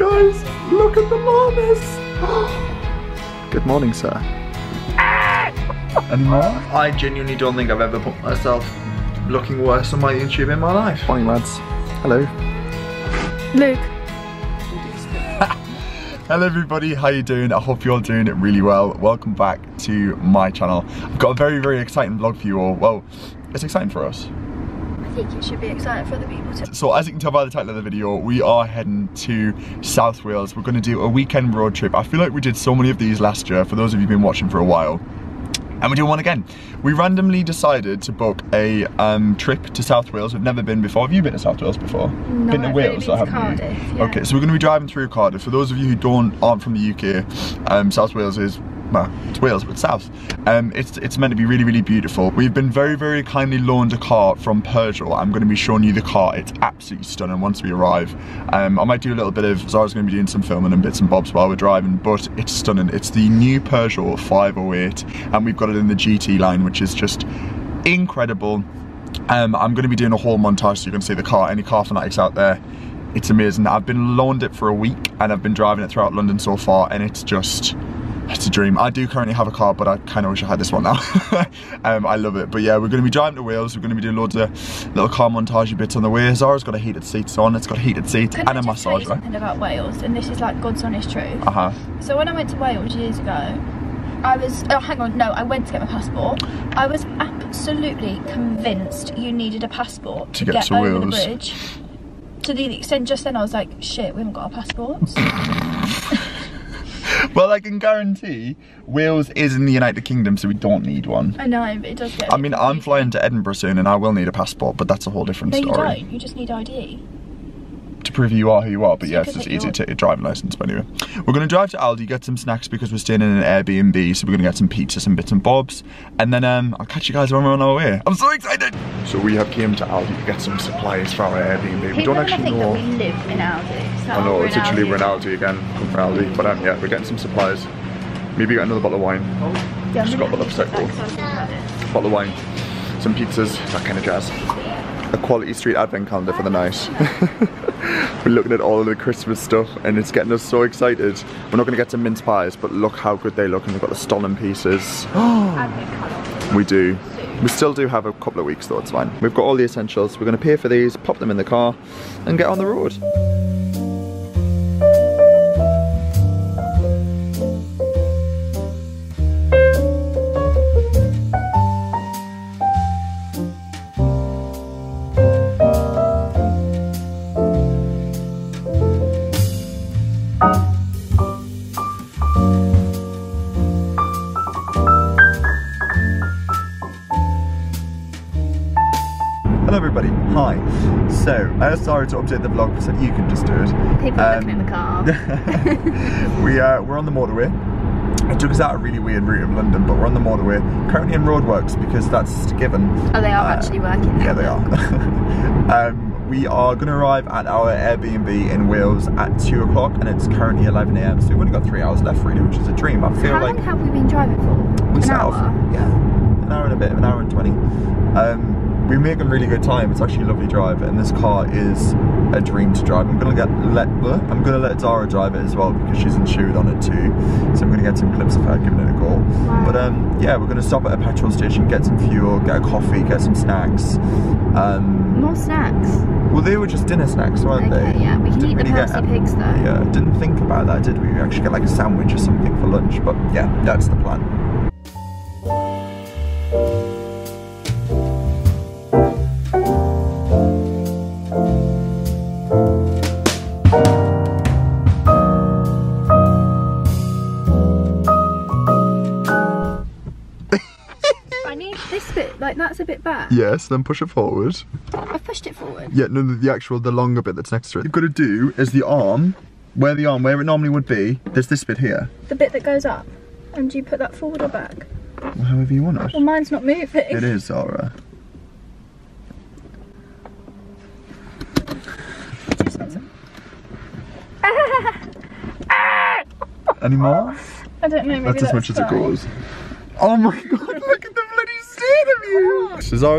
Guys, look at the llamas. Good morning, sir. Any more? I genuinely don't think I've ever put myself looking worse on my YouTube in my life. Morning, lads. Hello. Luke. Hello everybody, how you doing? I hope you're all doing it really well. Welcome back to my channel. I've got a very, very exciting vlog for you all. Well, it's exciting for us. Think it should be exciting for other people too. So as you can tell by the title of the video, we are heading to South Wales. We're gonna do a weekend road trip. I feel like we did so many of these last year, for those of you who've been watching for a while and we're doing one again. We randomly decided to book a um, trip to South Wales. We've never been before. Have you been to South Wales before? No, been to I've Wales, been to haven't Cardiff, yeah. Okay, so we're going to be driving through Cardiff. For those of you who don't aren't from the UK, um, South Wales is well, it's Wales, but south. Um, it's it's meant to be really, really beautiful. We've been very, very kindly loaned a car from Peugeot. I'm going to be showing you the car. It's absolutely stunning once we arrive. Um, I might do a little bit of, Zara's going to be doing some filming and bits and bobs while we're driving, but it's stunning. It's the new Peugeot 508, and we've got it in the GT line, which is just incredible. Um, I'm going to be doing a whole montage so you can see the car, any car fanatics out there. It's amazing. I've been loaned it for a week and I've been driving it throughout London so far and it's just, it's a dream. I do currently have a car, but I kind of wish I had this one now. um, I love it. But yeah, we're going to be driving to Wales. We're going to be doing loads of little car montage bits on the way. Zara's got a heated seats on. It's got a heated seat and I a just tell you massage, right? something about Wales, and this is like God's honest truth. Uh-huh. So when I went to Wales years ago, I was, oh hang on, no, I went to get my passport. I was absolutely convinced you needed a passport To get to over Wales. the bridge. To the extent just then I was like, shit, we haven't got our passports. Well, I can guarantee Wales is in the United Kingdom, so we don't need one. I know, but it does get I mean, I'm flying to Edinburgh soon and I will need a passport, but that's a whole different No, you story. don't. You just need ID. To prove you are who you are, but So yeah, it's just easy to take your driving license. But anyway, we're gonna drive to Aldi, get some snacks because we're staying in an Airbnb, so we're gonna get some pizza, some bits and bobs, and then um, I'll catch you guys when we're on our way. I'm so excited! So we have came to Aldi to get some supplies for our Airbnb. we People don't actually think know. that we live in Aldi. So I know, we're it's in literally we're in Aldi. Aldi again, come from Aldi, but um, yeah, we're getting some supplies. Maybe get another bottle of wine, Yeah, Just got really the lipstick excited on. about this. bottle of wine, some pizzas, that kind of jazz. A quality street advent calendar for the night. We're looking at all of the Christmas stuff and it's getting us so excited. We're not going to get some mince pies, but look how good they look and they've got the Stollen pieces. We do. We still do have a couple of weeks though, it's fine. We've got all the essentials. We're going to pay for these, pop them in the car and get on the road. Hello everybody, hi. So, I asked Zara to update the vlog, said you can just do it. People are Um, looking in the car. we uh, we're on the motorway. It took us out a really weird route of London, but we're on the motorway. Currently in roadworks because that's given. Oh, they are Uh, actually working. Yeah, they are. um, we are going to arrive at our Airbnb in Wales at two o'clock, and it's currently 11 a.m. So we've only got three hours left, really, which is a dream. I feel How like long have we been driving for? we An set hour? off. Yeah, an hour and a bit, an hour and 20. Um, we're making really good time. It's actually a lovely drive, and this car is a dream to drive. I'm gonna get let uh, I'm gonna let Zara drive it as well because she's insured on it too. So I'm gonna get some clips of her giving it a go. Wow. But um, yeah, we're gonna stop at a petrol station, get some fuel, get a coffee, get some snacks. Um, More snacks. well, they were just dinner snacks, weren't Okay, they? yeah. We can Didn't eat the really get pigs though. Yeah, didn't think about that, did we? We actually get like a sandwich or something for lunch, but yeah, that's the plan. Yes, then push it forward. I've pushed it forward. Yeah, no, the, the actual, the longer bit that's next to it. You've got to do is the arm, where the arm, where it normally would be, there's this bit here. The bit that goes up. And do you put that forward or back? Well, however you want it. Well, mine's not moving. It is, Zara. Any more? I don't know, maybe That's as much as it goes. Oh my god, look at the state you!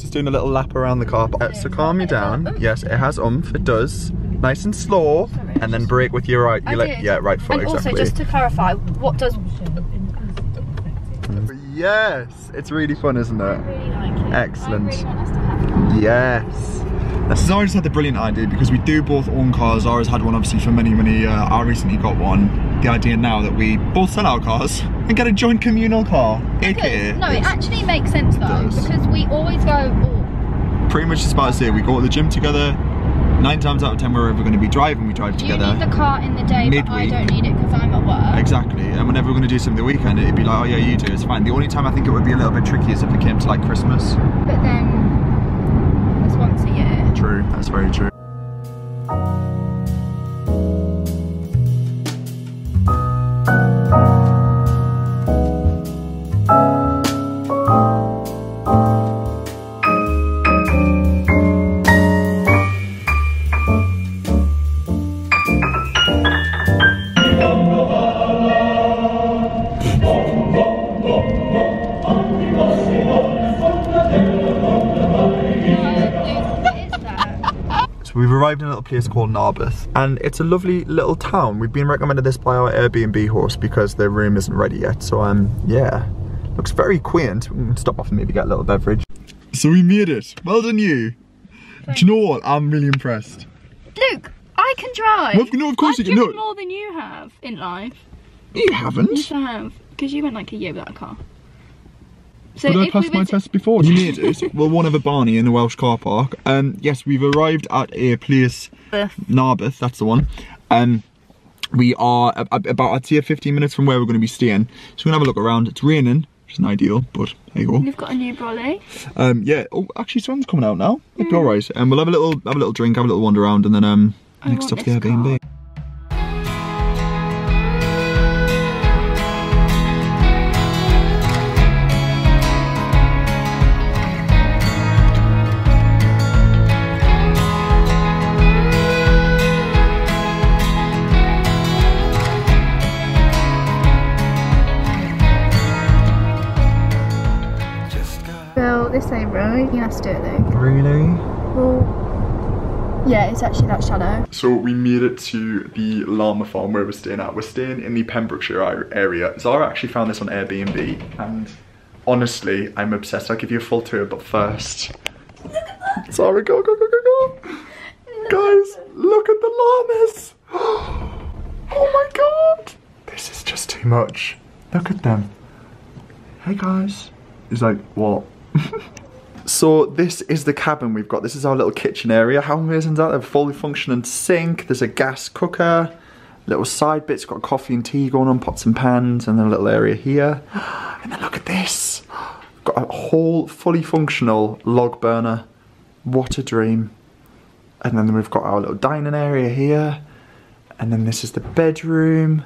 Just doing a little lap around the car. Uh, so calm you down. Yes, it has umph, it does. Nice and slow, and then brake with your right, I your le- yeah, right foot And exactly. also, just to clarify, what does Yes, it's really fun, isn't it? really like it? Excellent. Really want us to have Yes. Zara just had the brilliant idea because we do both own cars. Zara's had one obviously for many, many. Uh, I recently got one. The idea now that we both sell our cars and get a joint communal car, aka no, it actually makes sense though, because we always go, oh, pretty much about to say we go to the gym together. Nine times out of ten, we're ever going to be driving, we drive you together. need the car in the day, but I don't need it because I'm at work. Exactly, and whenever we're going to do something the weekend, it'd be like, oh yeah, you do, it's fine. The only time I think it would be a little bit tricky is if it came to like Christmas. But then, it's once a year. True, that's very true. In place called Narberth, and it's a lovely little town. We've been recommended this by our Airbnb host because their room isn't ready yet. So um, yeah, looks very quaint. We can stop off and maybe get a little beverage. So we made it. Well done, you. Do you know what? I'm really impressed. Luke, I can drive. Well, no, of course I've you can. driven No. more than you have in life. You haven't. Yes, I have. Because you went like a year without a car. So But I pass we my test before. You made it. well, one of a Barney in the Welsh car park. Um, yes, we've arrived at a place, Narberth, that's the one. Um, we are a- a- about, I'd say, 15 minutes from where we're going to be staying. So we're going to have a look around. It's raining, which isn't ideal, but there you go. You've got a new brolly. Um, yeah. Oh, actually, sun's coming out now. It'll be all right. And um, we'll have a little, have a little drink, have a little wander around, and then um, I next want up the this Airbnb. Well, it's actually that shallow. So we made it to the llama farm where we're staying at. We're staying in the Pembrokeshire area. Zara actually found this on Airbnb and honestly, I'm obsessed. I'll give you a full tour, but first. Zara, go, go, go, go, go. Guys, look at the llamas. Oh my god. This is just too much. Look at them. Hey guys. He's like, what? So this is the cabin we've got. This is our little kitchen area. How amazing is that? A fully functioning sink. There's a gas cooker. Little side bits. Got coffee and tea going on, pots and pans, and then a little area here. And then look at this. Got a whole fully functional log burner. What a dream. And then we've got our little dining area here. And then this is the bedroom.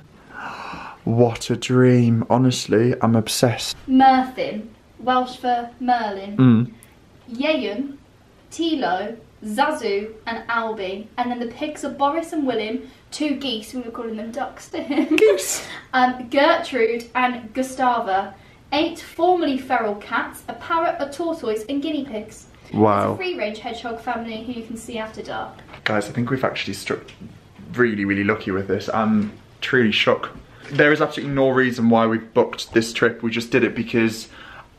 What a dream. Honestly, I'm obsessed. Myrddin, Welsh for Merlin. Mm. Yeun, Tilo, Zazu, and Albi. And then the pigs are Boris and William, two geese, we were calling them ducks to him. Geese. um, Gertrude and Gustava. Eight formerly feral cats, a parrot, a tortoise, and guinea pigs. It's a Wow. free range hedgehog family who you can see after dark. Guys, I think we've actually struck really, really lucky with this. I'm truly shocked. There is absolutely no reason why we booked this trip. We just did it because,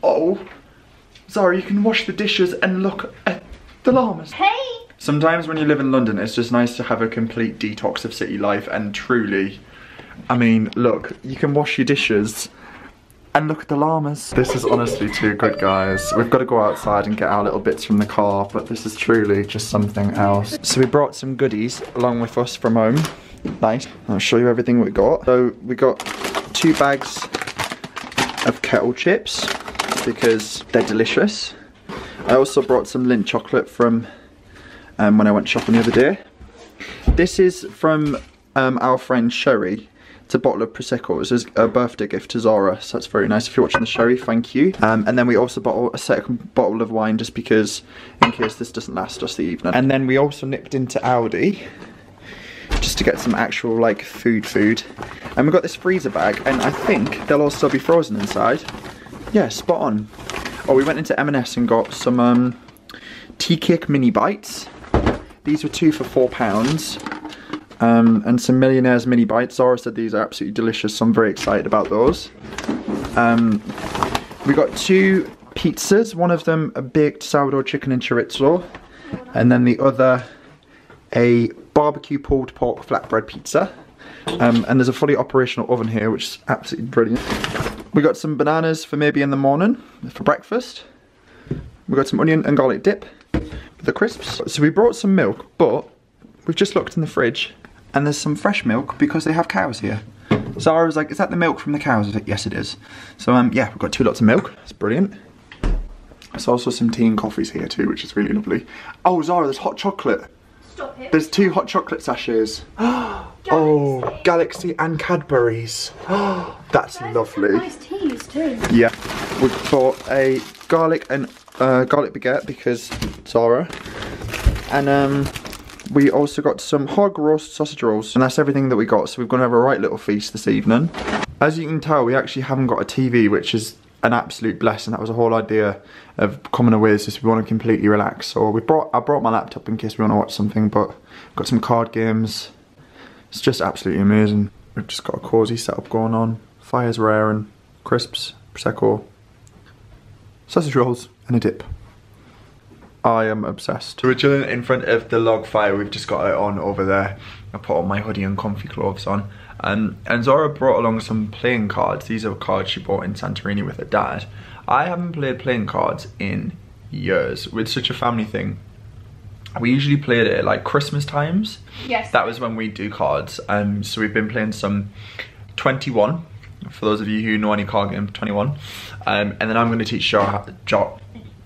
oh, Zara, you can wash the dishes and look at the llamas. Hey! Sometimes when you live in London, it's just nice to have a complete detox of city life and truly, I mean, look, you can wash your dishes and look at the llamas. This is honestly too good, guys. We've got to go outside and get our little bits from the car, but this is truly just something else. So we brought some goodies along with us from home. Nice. I'll show you everything we got. So we got two bags of kettle chips because they're delicious. I also brought some Lindt chocolate from um, when I went shopping the other day. This is from um, our friend Sherry. It's a bottle of Prosecco. It was a birthday gift to Zara, so that's very nice. If you're watching the Sherry, thank you. Um, and then we also bought a second bottle of wine just because, in case this doesn't last us the evening. And then we also nipped into Aldi just to get some actual like food food. And we got this freezer bag, and I think they'll still be frozen inside. Yeah, spot on. Oh, we went into M&S and got some um, tea cake mini bites. These were two for four pounds. um, and some Millionaires mini bites. Zara said these are absolutely delicious, so I'm very excited about those. Um, we got two pizzas, one of them a baked sourdough chicken and chorizo, and then the other a barbecue pulled pork flatbread pizza. Um, and there's a fully operational oven here, which is absolutely brilliant. We got some bananas for maybe in the morning for breakfast. We got some onion and garlic dip for the crisps. So we brought some milk, but we've just looked in the fridge and there's some fresh milk because they have cows here. Zara was like, is that the milk from the cows? I like, yes it is. So um, yeah, we've got two lots of milk. It's brilliant. There's also some tea and coffees here too, which is really lovely. Oh Zara, there's hot chocolate. Stop it. There's two hot chocolate sachets. oh, Galaxy and Cadbury's. That's lovely. Nice teas too. Yeah, we bought a garlic and uh, garlic baguette because Zara, and um, we also got some hog roast sausage rolls, and that's everything that we got. So we're gonna have a right little feast this evening. As you can tell, we actually haven't got a TV, which is an absolute blessing. That was the whole idea of coming away is just we want to completely relax. So we brought I brought my laptop in case we want to watch something, but got some card games. It's just absolutely amazing. We've just got a cosy setup going on. Fire's rare and crisps, prosecco, sausage rolls, and a dip. I am obsessed. We're chilling in front of the log fire. We've just got it on over there. I put on my hoodie and comfy clothes on. Um, and Zara brought along some playing cards. These are cards she bought in Santorini with her dad. I haven't played playing cards in years. With such a family thing. We usually played it at like Christmas times. Yes. That was when we do cards. Um, so we've been playing some 21. For those of you who know any card game, 21. Um, and then I'm going to teach Zara, Jar,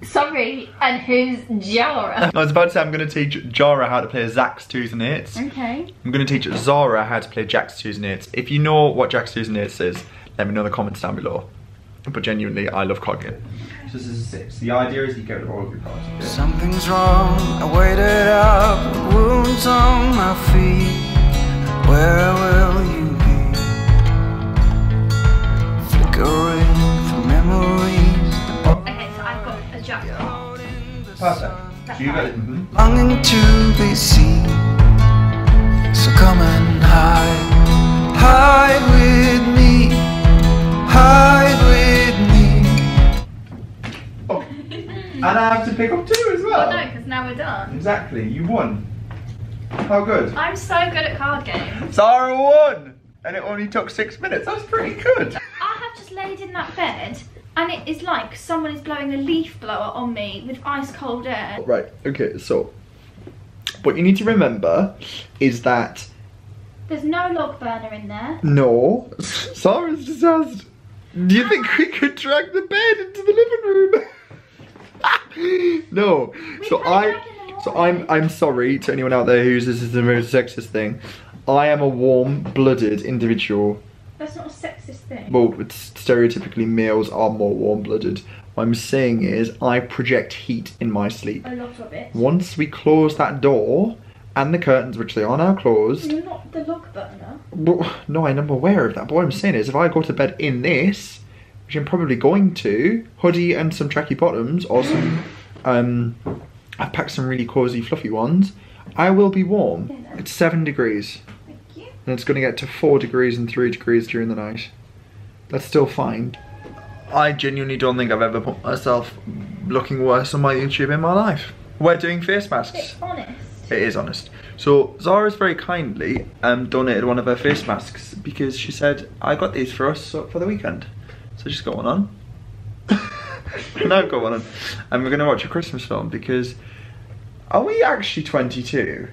Sorry, and who's Jara? I was about to say I'm going to teach Jara how to play Zax twos and eights. okay. I'm going to teach Zara how to play Jacks twos and eights. If you know what Jacks twos and eights is, let me know in the comments down below. But genuinely, I love card game. So this is a six. The idea is you get rid of all of your cards. okay? Something's wrong. I waited up wounds on my feet. Where will you Perfect. So you got it. mhm. longing to be seen. So come and hide, hide with me, hide with me. Oh. And I have to pick up two as well. Well, no, because now we're done. Exactly. You won. How good? I'm so good at card games. Zara won! And it only took six minutes. That's pretty good. I have just laid in that bed, and it is like someone is blowing a leaf blower on me with ice cold air. Right, okay, so what you need to remember is that There's no log burner in there. no, Zara's just asked, do you think we could drag the bed into the living room? no. We So I drag in the so I'm. I'm sorry to anyone out there who's this is the most sexist thing. I am a warm-blooded individual. That's not a sexist thing. Well, stereotypically males are more warm-blooded. What I'm saying is I project heat in my sleep. A lot of it. Once we close that door and the curtains, which they are now closed, You're not the log burner. well, no, I'm aware of that. But what I'm saying is, if I go to bed in this, which I'm probably going to, hoodie and some tracky bottoms, or some, um, I've packed some really cozy, fluffy ones. I will be warm. It's seven degrees. And it's going to get to four degrees and three degrees during the night. That's still fine. I genuinely don't think I've ever put myself looking worse on my YouTube in my life. We're doing face masks. It's honest. It is honest. So Zara's very kindly um, donated one of her face masks because she said, I got these for us for the weekend. So she's got one on. and I've got one on. And we're going to watch a Christmas film because are we actually 22?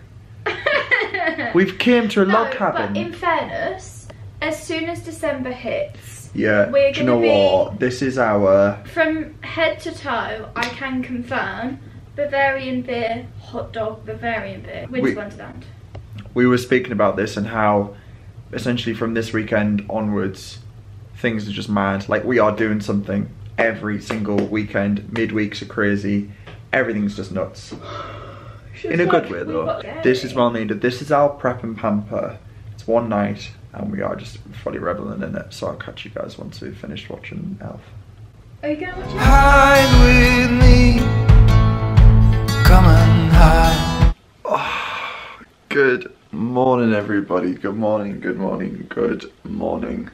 We've came to a log cabin. But in fairness, as soon as December hits, yeah, we're do you know be- what? This is our... from head to toe, I can confirm Bavarian beer, hot dog, Bavarian beer, Winter We- Wonderland. we were speaking about this and how essentially from this weekend onwards things are just mad like we are doing something every single weekend midweeks are crazy everything's just nuts in a good way though this is well needed this is our prep and pamper it's one night and we are just fully reveling in it so i'll catch you guys once we've finished watching elf Are you going to watch it? Hide with me. Come and hide. good Morning everybody, good morning, good morning, good morning.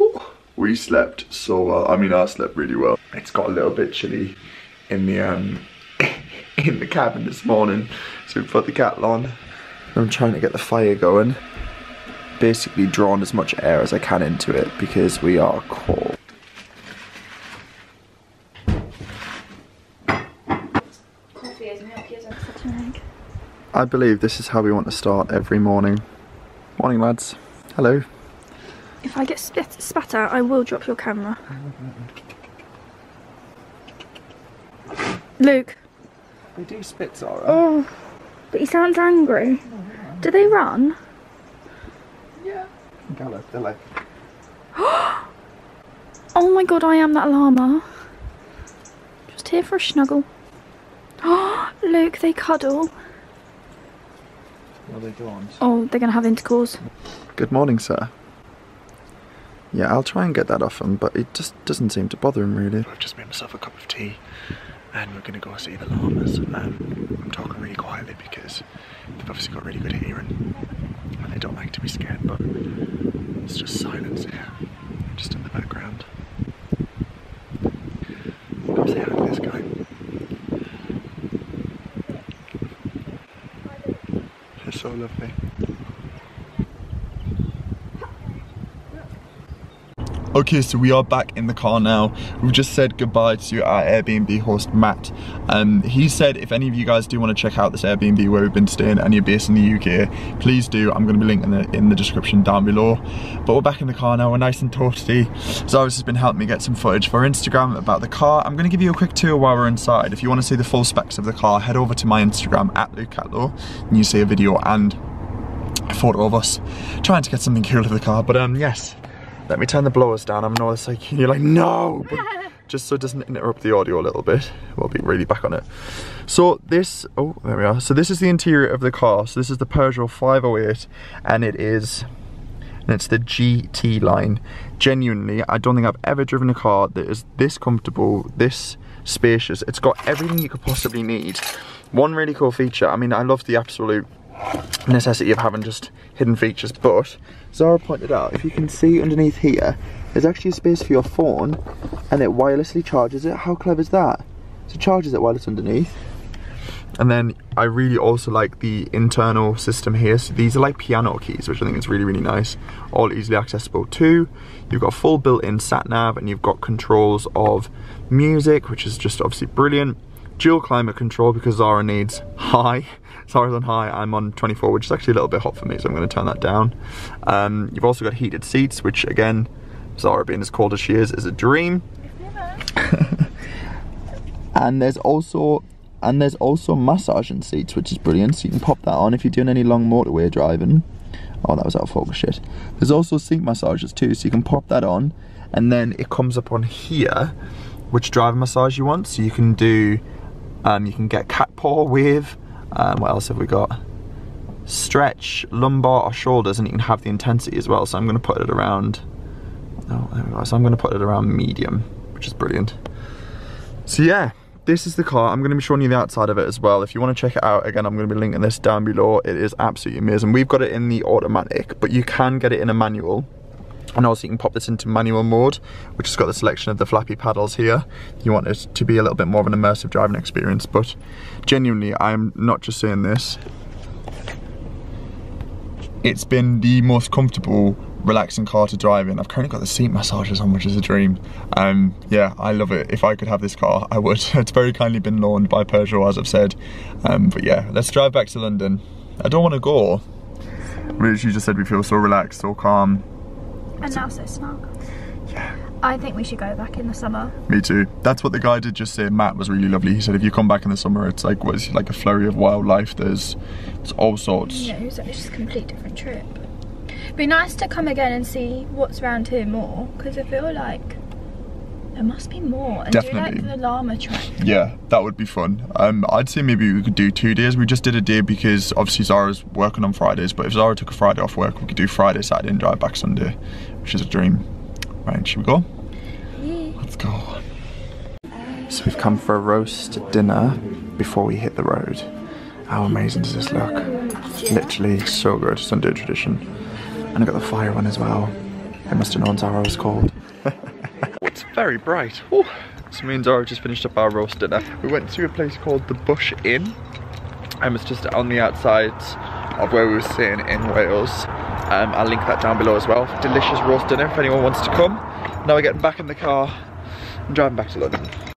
Ooh, we slept so well, I mean I slept really well. It's got a little bit chilly in the um in the cabin this morning, so we put the kettle on. I'm trying to get the fire going. Basically drawing as much air as I can into it because we are cold. Coffee is milky as such an egg. I believe this is how we want to start every morning. Morning lads. Hello. If I get spit, spat out, I will drop your camera. Luke. They do spit, Zara. Oh, but he sounds angry. Do they run? Yeah. Gala, they're like, Oh my god, I am that llama. Just here for a snuggle. Oh, Luke, they cuddle. well they don't. Oh, they're gonna have intercourse. Good morning, sir. Yeah, I'll try and get that off him, but it just doesn't seem to bother him really. I've just made myself a cup of tea and we're gonna go see the llamas. Um, I'm talking really quietly because they've obviously got really good hearing and they don't like to be scared, but it's just silence here, just in the background. Come say hi to this guy. They're so lovely. Okay, so we are back in the car now. We've just said goodbye to our Airbnb host, Matt. Um, he said if any of you guys do want to check out this Airbnb where we've been staying and you're based in the UK, please do. I'm going to be linking it in the description down below. But we're back in the car now. We're nice and toasty. Zara's has been helping me get some footage for Instagram about the car. I'm going to give you a quick tour while we're inside. If you want to see the full specs of the car, head over to my Instagram, at Luke Catleugh, and you see a video and a photo of us trying to get something cool of the car. But um, yes, let me turn the blowers down. I know it's like, you're like, no, but just so it doesn't interrupt the audio a little bit. We'll be really back on it. So this, oh, there we are. So this is the interior of the car. So this is the Peugeot 508 and it is, and it's the GT line. Genuinely, I don't think I've ever driven a car that is this comfortable, this spacious. It's got everything you could possibly need. One really cool feature, I mean, I love the absolute necessity of having just hidden features but Zara pointed out if you can see underneath here there's actually a space for your phone and it wirelessly charges it. How clever is that? So it charges it while it's underneath. And then I really also like the internal system here. So these are like piano keys which I think is really really nice all easily accessible too. You've got full built-in sat nav and you've got controls of music which is just obviously brilliant dual climate control because Zara needs high Zara's on high, I'm on 24, which is actually a little bit hot for me, so I'm going to turn that down. Um, you've also got heated seats, which again, Zara being as cold as she is, is a dream. and there's also and there's also massaging seats, which is brilliant. So you can pop that on if you're doing any long motorway driving. Oh, that was out of focus shit. There's also seat massages too, so you can pop that on, and then it comes up on here, which driver massage you want. So you can do, um, you can get cat paw wave. Um, what else have we got? Stretch, lumbar or shoulders, and you can have the intensity as well. So I'm going to put it around. Oh, there we go. So I'm going to put it around medium, which is brilliant. So yeah, this is the car. I'm going to be showing you the outside of it as well. If you want to check it out, again, I'm going to be linking this down below. It is absolutely amazing. We've got it in the automatic, but you can get it in a manual. And also you can pop this into manual mode, which has got the selection of the flappy paddles here. You want it to be a little bit more of an immersive driving experience, but genuinely, I'm not just saying this. It's been the most comfortable, relaxing car to drive in. I've currently got the seat massages on, which is a dream. Um, yeah, I love it. If I could have this car, I would. It's very kindly been loaned by Peugeot, as I've said. Um, but yeah, let's drive back to London. I don't want to go. Rich, you just said we feel so relaxed, so calm. And now so snug. Yeah. I think we should go back in the summer. Me too. That's what the guy did just say. Matt was really lovely. He said if you come back in the summer, it's like what is it, like a flurry of wildlife. There's, it's all sorts. Yeah, it's just a complete different trip. Be nice to come again and see what's around here more, because I feel like there must be more. And Definitely. do like the llama track. Yeah, that would be fun. Um, I'd say maybe we could do two days. We just did a day because obviously Zara's working on Fridays, but if Zara took a Friday off work, we could do Friday, Saturday, and drive back Sunday, which is a dream. Right, should we go? Yeah. Let's go. So we've come for a roast dinner before we hit the road. How amazing does this look? Literally so good, Sunday tradition. And I got the fire one as well. I must have known Zara was cold. very bright. Ooh. So me and Zara just finished up our roast dinner. We went to a place called the Bush Inn. And it's just on the outside of where we were staying in Wales. Um, I'll link that down below as well. Delicious roast dinner if anyone wants to come. Now we're getting back in the car and driving back to London.